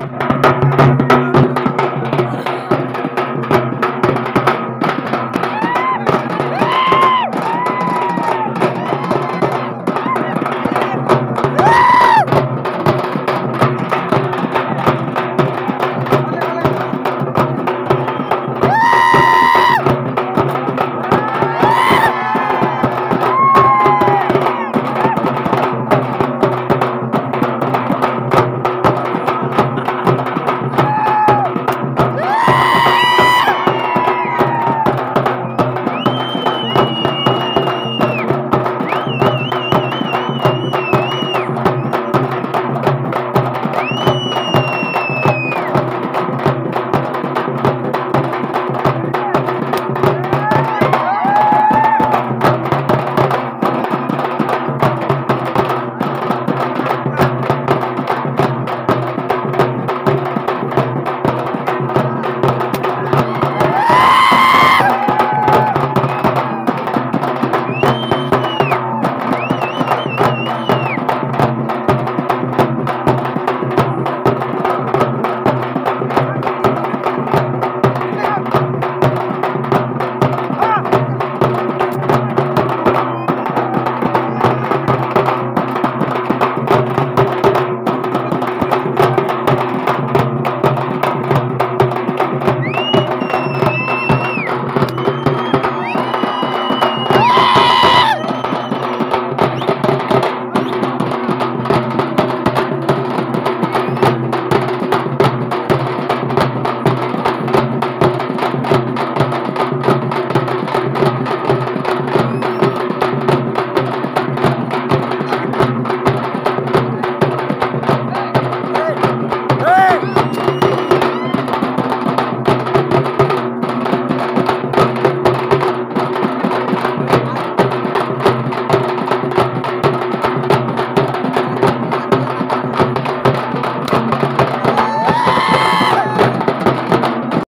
Música